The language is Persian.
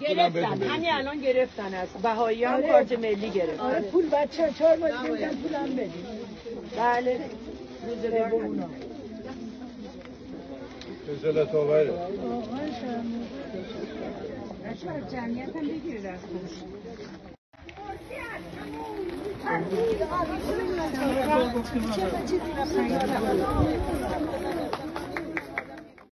گرفتن. همین الان گرفتن از بهایی هم آره. کارت ملی گرفتن. آره پول بچه چهار ماه دیگه میگن هم بدیم بله. روزگار اونا خجالت آوره جمعیت هم بگیر دستش چه